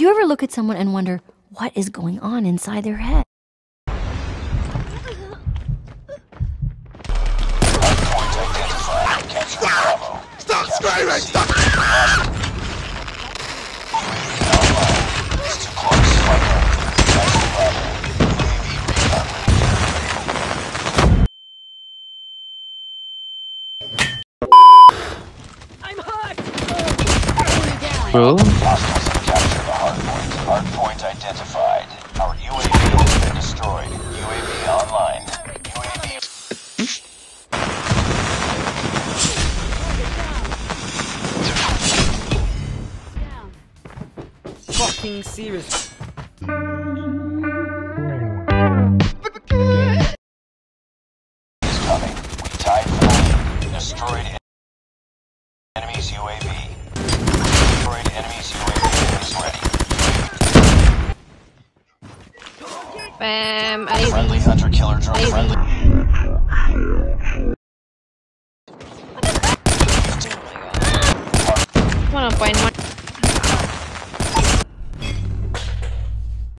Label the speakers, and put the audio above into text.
Speaker 1: Do you ever look at someone and wonder what is going on inside their head?
Speaker 2: Stop screaming! Stop!
Speaker 3: Bro?
Speaker 4: Hostiles have captured the hardpoint. Identified. Our UAV has been destroyed. UAV online. UAV.
Speaker 5: Fucking serious.
Speaker 4: is coming. We tied for. Destroyed en- enemy's UAV. Destroyed enemy's UAV is ready.
Speaker 6: Um, I
Speaker 4: Friendly hunter killer drone.
Speaker 6: Maybe.
Speaker 4: Friendly.
Speaker 6: wanna find one.